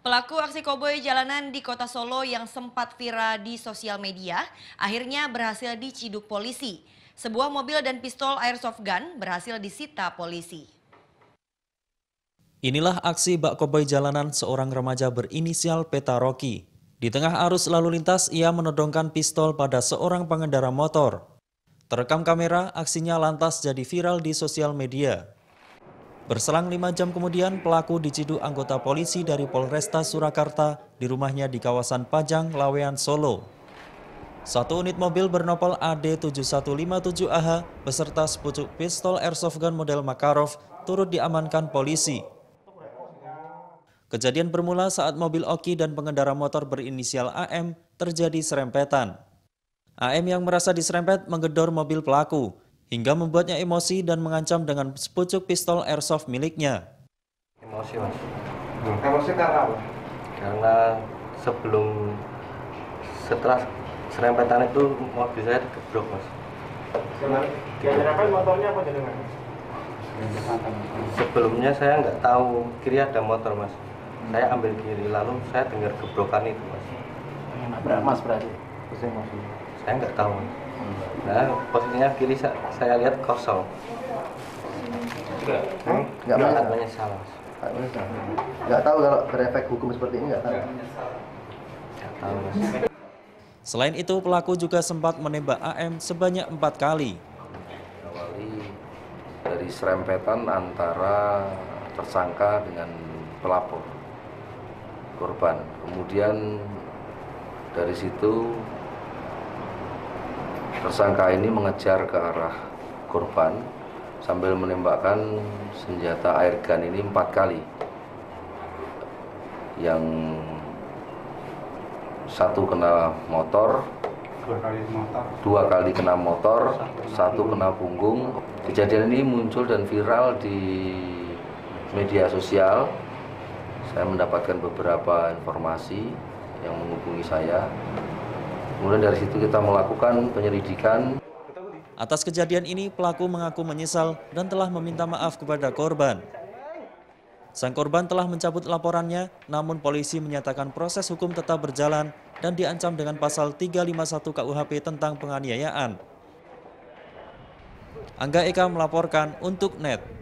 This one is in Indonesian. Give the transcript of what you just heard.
Pelaku aksi koboi jalanan di kota Solo yang sempat viral di sosial media akhirnya berhasil diciduk polisi. Sebuah mobil dan pistol airsoft gun berhasil disita polisi. Inilah aksi bak koboi jalanan seorang remaja berinisial Peta Rocky. Di tengah arus lalu lintas, ia menodongkan pistol pada seorang pengendara motor. Terekam kamera, aksinya lantas jadi viral di sosial media. Berselang lima jam kemudian, pelaku diciduk anggota polisi dari Polresta Surakarta di rumahnya di kawasan Pajang, Lawean, Solo. Satu unit mobil bernopol AD7157AH beserta sepucuk pistol airsoft gun model Makarov turut diamankan polisi. Kejadian bermula saat mobil Oki dan pengendara motor berinisial AM terjadi serempetan. AM yang merasa diserempet menggedor mobil pelaku, hingga membuatnya emosi dan mengancam dengan sepucuk pistol airsoft miliknya. Emosi mas. Hmm. Emosi karena apa? Karena sebelum setelah serempetan itu mobil saya digebrok mas. Kira-kira kan motornya apa jenengan? Sebelumnya saya nggak tahu kiri ada motor mas. Saya ambil kiri lalu saya dengar gebrokan itu mas. Nabrak mas berarti. Saya nggak tahu. Nah posisinya kiri saya, saya lihat kosong. Hmm? Nggak Nggak menyesal. menyesal mas. Nggak menyesal. Nggak tahu kalau berefek hukum seperti ini nggak tahu. Nggak tahu mas. Selain itu, pelaku juga sempat menembak AM sebanyak empat kali. awali dari serempetan antara tersangka dengan pelapor korban. Kemudian dari situ tersangka ini mengejar ke arah korban sambil menembakkan senjata air gun ini empat kali. Yang satu kena motor, dua kali kena motor, satu kena punggung. Kejadian ini muncul dan viral di media sosial. Saya mendapatkan beberapa informasi yang menghubungi saya. Kemudian dari situ kita melakukan penyelidikan. Atas kejadian ini, pelaku mengaku menyesal dan telah meminta maaf kepada korban. Sang korban telah mencabut laporannya, namun polisi menyatakan proses hukum tetap berjalan dan diancam dengan pasal 351 KUHP tentang penganiayaan. Angga Eka melaporkan untuk NET.